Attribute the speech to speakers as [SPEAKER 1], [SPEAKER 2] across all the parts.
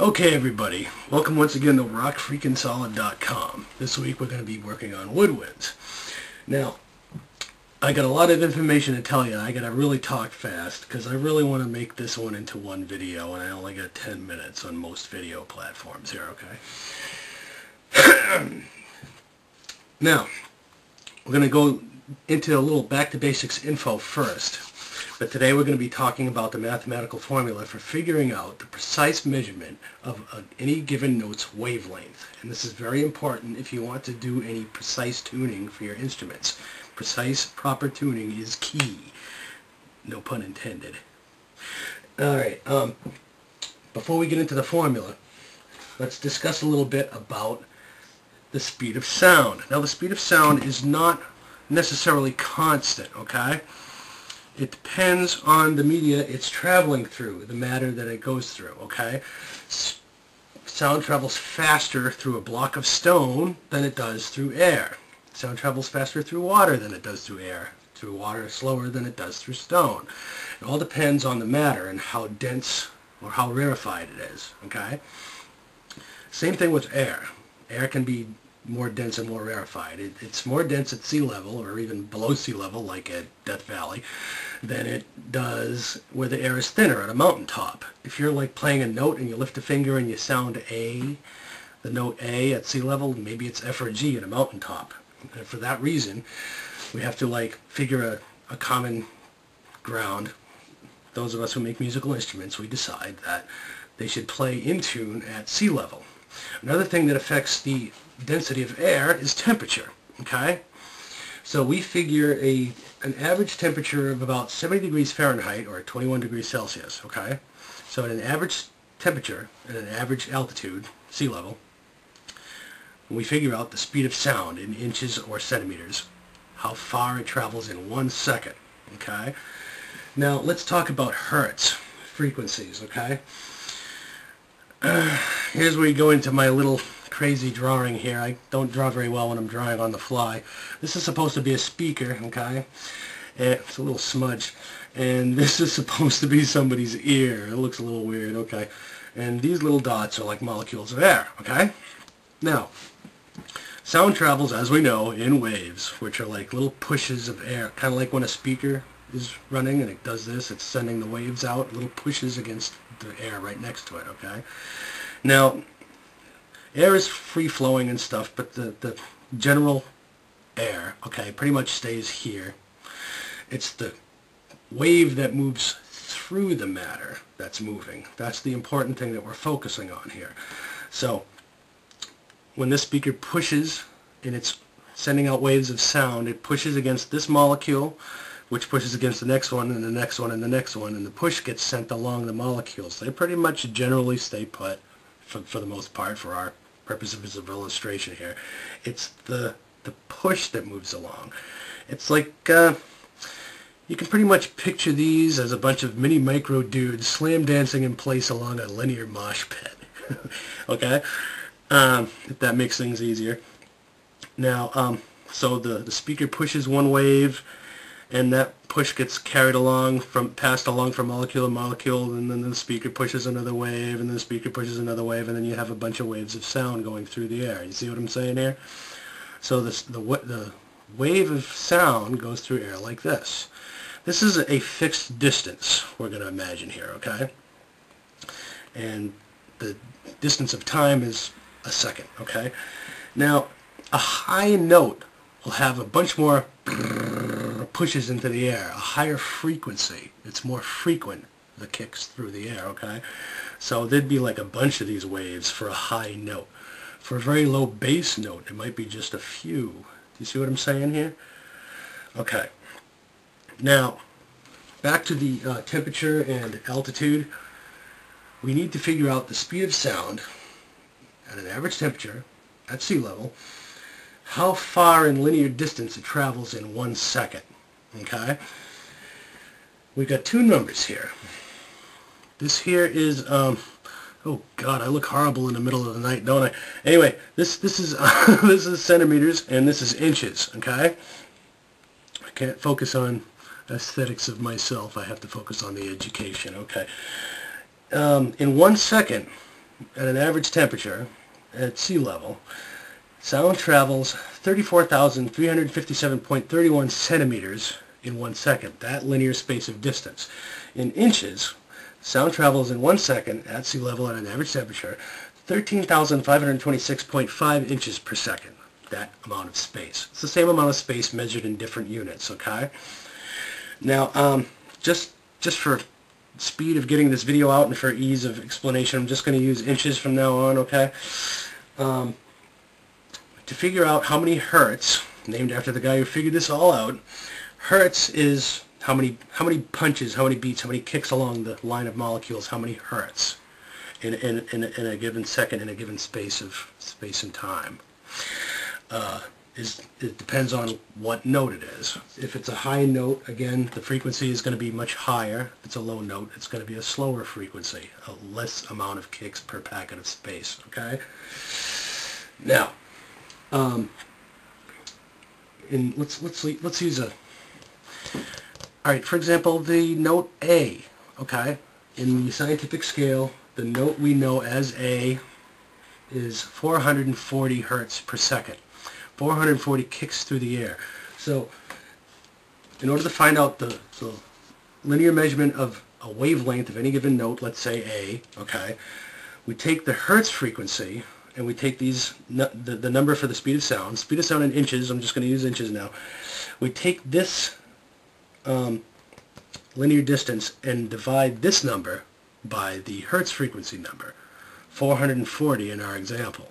[SPEAKER 1] Okay everybody, welcome once again to rockfreakinsolid.com. This week we're going to be working on woodwinds. Now, I got a lot of information to tell you. I got to really talk fast because I really want to make this one into one video and I only got 10 minutes on most video platforms here, okay? now, we're going to go into a little back to basics info first. But today we're going to be talking about the mathematical formula for figuring out the precise measurement of a, any given note's wavelength. And this is very important if you want to do any precise tuning for your instruments. Precise, proper tuning is key. No pun intended. Alright, um, before we get into the formula, let's discuss a little bit about the speed of sound. Now the speed of sound is not necessarily constant, okay? It depends on the media it's traveling through, the matter that it goes through, okay? Sound travels faster through a block of stone than it does through air. Sound travels faster through water than it does through air. Through water slower than it does through stone. It all depends on the matter and how dense or how rarefied it is, okay? Same thing with air. Air can be more dense and more rarefied. It, it's more dense at sea level or even below sea level like at Death Valley than it does where the air is thinner at a mountaintop. If you're like playing a note and you lift a finger and you sound A, the note A at sea level, maybe it's F or G at a mountaintop. And for that reason, we have to like figure a, a common ground. Those of us who make musical instruments, we decide that they should play in tune at sea level. Another thing that affects the density of air is temperature, okay? So we figure a an average temperature of about 70 degrees Fahrenheit or 21 degrees Celsius, okay? So at an average temperature at an average altitude, sea level, we figure out the speed of sound in inches or centimeters, how far it travels in one second, okay? Now let's talk about hertz frequencies, okay? Uh, here's where we go into my little crazy drawing here. I don't draw very well when I'm drawing on the fly. This is supposed to be a speaker, okay? Eh, it's a little smudge. And this is supposed to be somebody's ear. It looks a little weird, okay? And these little dots are like molecules of air, okay? Now, sound travels, as we know, in waves, which are like little pushes of air, kind of like when a speaker is running and it does this, it's sending the waves out, little pushes against the air right next to it, okay? Now, air is free-flowing and stuff, but the, the general air, okay, pretty much stays here. It's the wave that moves through the matter that's moving. That's the important thing that we're focusing on here. So when this speaker pushes and it's sending out waves of sound, it pushes against this molecule, which pushes against the next one and the next one and the next one, and the push gets sent along the molecules. They pretty much generally stay put for, for the most part for our purposes of illustration here. It's the, the push that moves along. It's like, uh, you can pretty much picture these as a bunch of mini micro dudes slam dancing in place along a linear mosh pit. okay? Um, if that makes things easier. Now, um, so the, the speaker pushes one wave, and that push gets carried along from passed along from molecule to molecule and then the speaker pushes another wave and then the speaker pushes another wave and then you have a bunch of waves of sound going through the air. You see what I'm saying here? So this the the wave of sound goes through air like this. This is a fixed distance we're going to imagine here okay? And the distance of time is a second okay? Now a high note will have a bunch more pushes into the air, a higher frequency. It's more frequent, the kicks through the air, okay? So there'd be like a bunch of these waves for a high note. For a very low bass note, it might be just a few. Do you see what I'm saying here? Okay. Now, back to the uh, temperature and altitude. We need to figure out the speed of sound at an average temperature at sea level how far in linear distance it travels in one second. Okay? We've got two numbers here. This here is, um, oh God, I look horrible in the middle of the night, don't I? Anyway, this this is this is centimeters and this is inches. Okay? I can't focus on aesthetics of myself. I have to focus on the education. Okay? Um, in one second, at an average temperature at sea level, sound travels 34,357.31 centimeters in one second, that linear space of distance. In inches, sound travels in one second at sea level at an average temperature 13,526.5 inches per second, that amount of space. It's the same amount of space measured in different units, okay? Now, um, just, just for speed of getting this video out and for ease of explanation, I'm just going to use inches from now on, okay? Um, to figure out how many hertz, named after the guy who figured this all out, hertz is how many how many punches, how many beats, how many kicks along the line of molecules, how many hertz in in in, in a given second in a given space of space and time. Uh, is it depends on what note it is. If it's a high note, again, the frequency is going to be much higher. If it's a low note, it's going to be a slower frequency, a less amount of kicks per packet of space. Okay. Now, um, in let's let's let's use a. All right, for example, the note A. Okay, in the scientific scale, the note we know as A is 440 hertz per second. 440 kicks through the air. So in order to find out the, the linear measurement of a wavelength of any given note, let's say A, okay, we take the hertz frequency and we take these the, the number for the speed of sound, speed of sound in inches, I'm just going to use inches now. We take this um, linear distance and divide this number by the hertz frequency number, 440 in our example.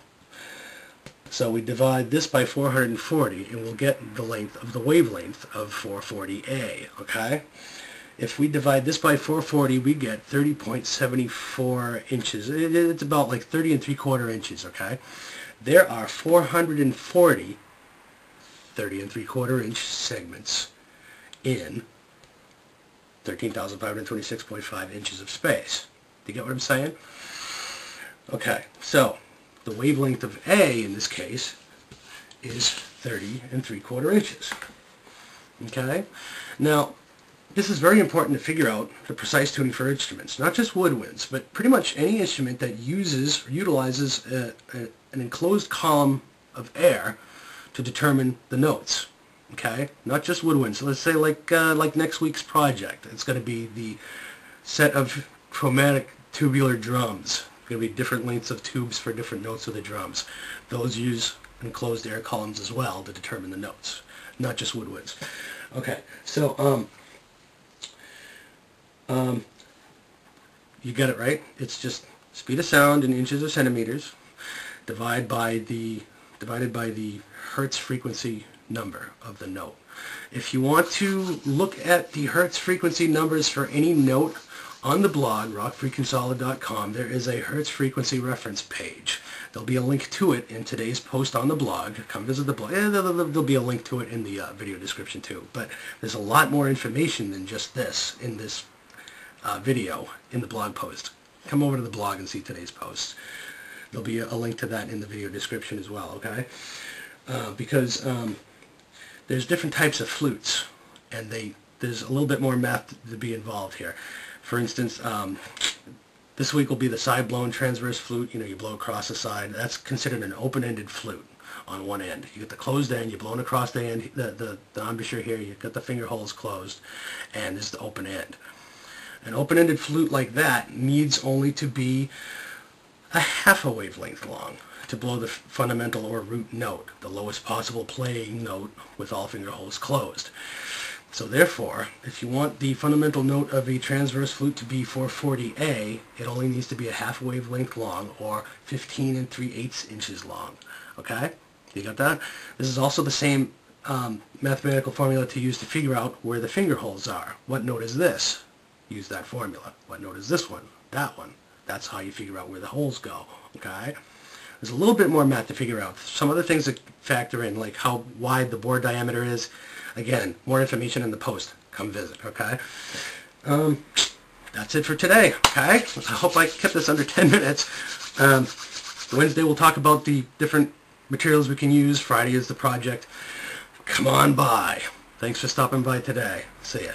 [SPEAKER 1] So we divide this by 440 and we'll get the length of the wavelength of 440A, okay? If we divide this by 440, we get 30.74 inches. It's about like 30 and 3 quarter inches, okay? There are 440 30 and 3 quarter inch segments in 13,526.5 inches of space. Do you get what I'm saying? Okay, so the wavelength of A in this case is 30 and 3 quarter inches. Okay? Now, this is very important to figure out the precise tuning for instruments, not just woodwinds, but pretty much any instrument that uses or utilizes a, a, an enclosed column of air to determine the notes. Okay? Not just woodwinds. Let's say like, uh, like next week's project. It's going to be the set of chromatic tubular drums going to be different lengths of tubes for different notes of the drums. Those use enclosed air columns as well to determine the notes, not just woodwinds. Okay, so um, um, you get it right. It's just speed of sound in inches or centimeters divided by the divided by the hertz frequency number of the note. If you want to look at the hertz frequency numbers for any note on the blog, rockfreakinsolid.com, there is a Hertz frequency reference page. There'll be a link to it in today's post on the blog. Come visit the blog. There'll, there'll be a link to it in the uh, video description too. But there's a lot more information than just this in this uh, video in the blog post. Come over to the blog and see today's post. There'll be a, a link to that in the video description as well, okay? Uh, because um, there's different types of flutes, and they there's a little bit more math to be involved here. For instance, um, this week will be the side-blown transverse flute. You know, you blow across the side. That's considered an open-ended flute on one end. You get the closed end, you're blowing across the end, the, the, the embouchure here, you've got the finger holes closed, and this is the open end. An open-ended flute like that needs only to be a half a wavelength long to blow the fundamental or root note, the lowest possible playing note with all finger holes closed. So therefore, if you want the fundamental note of a transverse flute to be 440A, it only needs to be a half wavelength long or 15 and 3 eighths inches long. Okay? You got that? This is also the same um, mathematical formula to use to figure out where the finger holes are. What note is this? Use that formula. What note is this one? That one. That's how you figure out where the holes go. Okay? There's a little bit more math to figure out. Some other things that factor in, like how wide the bore diameter is. Again, more information in the post. Come visit, okay? Um, that's it for today, okay? I hope I kept this under 10 minutes. Um, Wednesday we'll talk about the different materials we can use. Friday is the project. Come on by. Thanks for stopping by today. See ya.